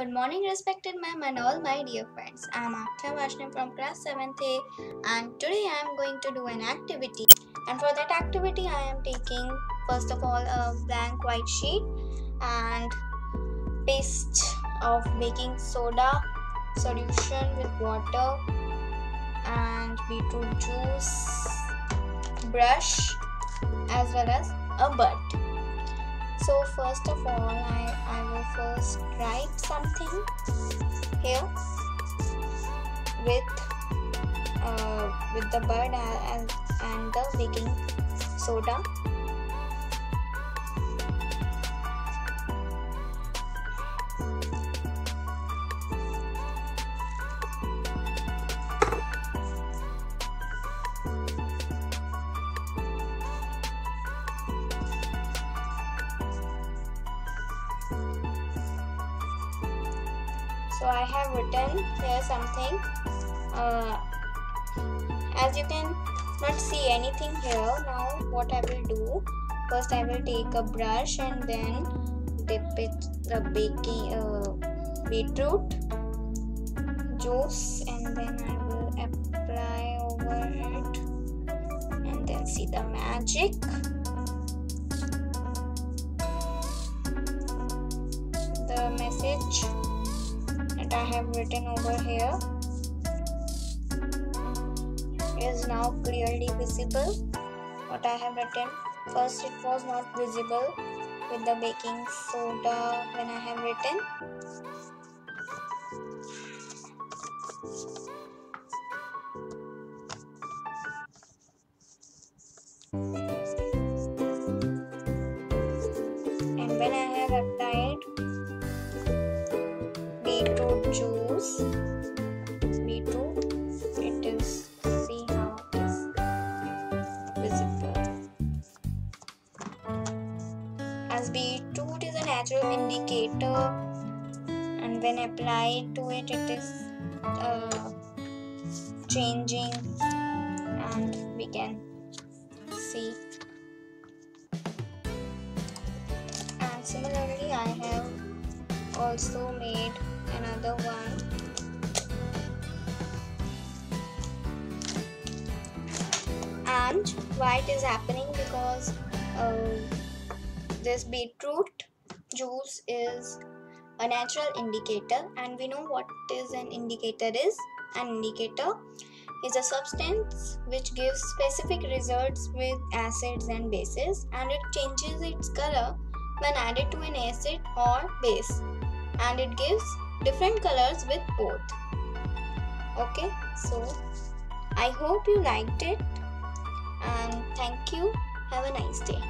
Good morning, respected ma'am, and all my dear friends. I am Aakhya Varshney from class 7th A, and today I am going to do an activity. And for that activity, I am taking first of all a blank white sheet and paste of baking soda solution with water and beetroot juice, brush, as well as a bud so first of all I, I will first write something here with uh, with the bird and, and the baking soda so I have written here something. Uh, as you can not see anything here now what I will do first I will take a brush and then dip it the baking uh, beetroot juice and then I will apply over it and then see the magic. The message that I have written over here is now clearly visible. What I have written first it was not visible with the baking soda when I have written. And when I have applied beetroot choose beetroot. it is see how it is visible as beetroot is a natural indicator and when applied to it it is uh, changing and we can see and similarly I have also made another one. And why it is happening? Because uh, this beetroot juice is a natural indicator and we know what is an indicator is. An indicator is a substance which gives specific results with acids and bases and it changes its color when added to an acid or base and it gives different colors with both. Okay so i hope you liked it and thank you. Have a nice day